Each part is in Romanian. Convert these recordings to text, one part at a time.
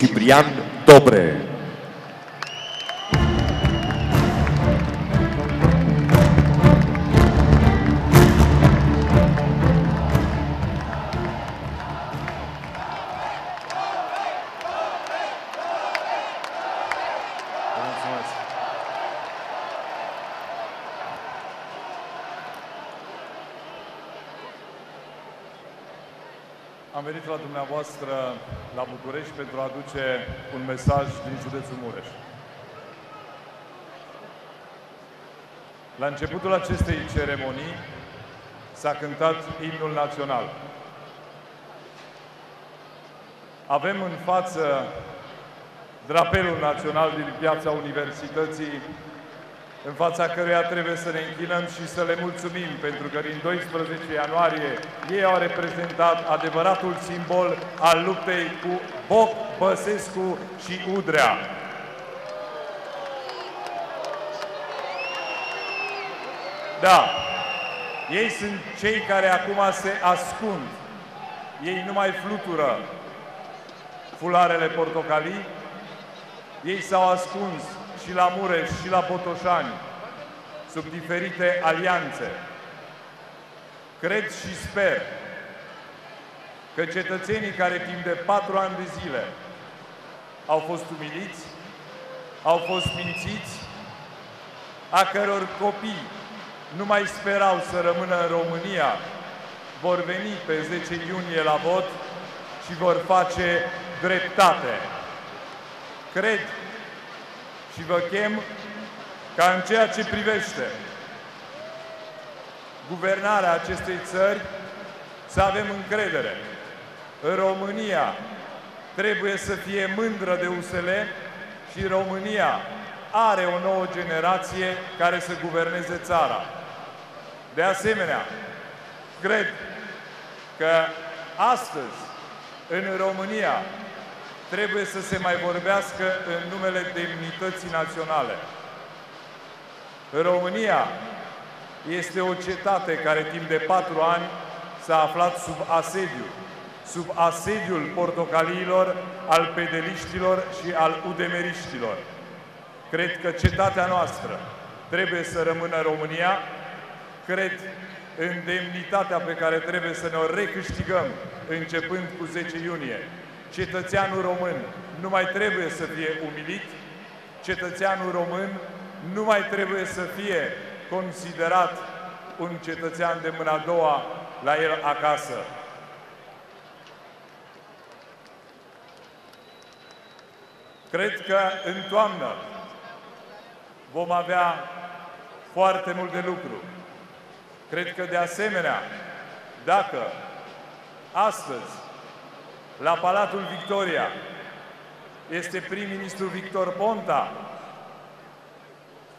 Kiprian Dobre. Am venit la dumneavoastră la București pentru a aduce un mesaj din județul Mureș. La începutul acestei ceremonii s-a cântat imnul național. Avem în față drapelul național din piața Universității, în fața căruia trebuie să ne închinăm și să le mulțumim, pentru că din 12 ianuarie ei au reprezentat adevăratul simbol al luptei cu Boc, Băsescu și Udrea. Da, ei sunt cei care acum se ascund. Ei nu mai flutură fularele portocalii, ei s-au ascuns și la Mureș și la Botoșani, sub diferite alianțe. Cred și sper că cetățenii care timp de patru ani de zile au fost umiliți, au fost mințiți, a căror copii nu mai sperau să rămână în România, vor veni pe 10 iunie la vot și vor face dreptate. Cred și vă chem ca în ceea ce privește guvernarea acestei țări să avem încredere. În România trebuie să fie mândră de USL și România are o nouă generație care să guverneze țara. De asemenea, cred că astăzi, în România, trebuie să se mai vorbească în numele demnității naționale. România este o cetate care timp de patru ani s-a aflat sub asediu, sub asediul portocaliilor, al pedeliștilor și al udemeriștilor. Cred că cetatea noastră trebuie să rămână România, cred în demnitatea pe care trebuie să ne-o recâștigăm începând cu 10 iunie. Cetățeanul român nu mai trebuie să fie umilit, cetățeanul român nu mai trebuie să fie considerat un cetățean de mâna a doua la el acasă. Cred că în toamnă vom avea foarte mult de lucru. Cred că de asemenea, dacă astăzi la Palatul Victoria este prim-ministru Victor Ponta,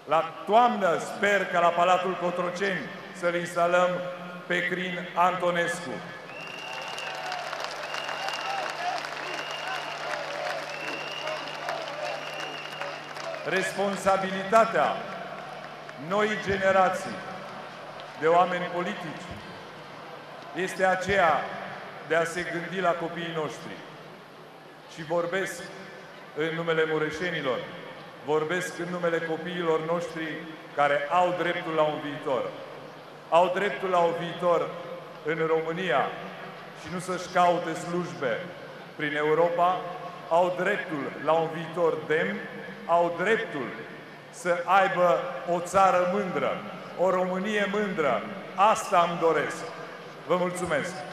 la toamnă sper că la Palatul Cotroceni să-l instalăm pe Crin Antonescu. Responsabilitatea noii generații de oameni politici este aceea de a se gândi la copiii noștri. Și vorbesc în numele mureșenilor, vorbesc în numele copiilor noștri care au dreptul la un viitor. Au dreptul la un viitor în România și nu să-și caute slujbe prin Europa, au dreptul la un viitor demn, au dreptul să aibă o țară mândră, o Românie mândră. Asta îmi doresc. Vă mulțumesc!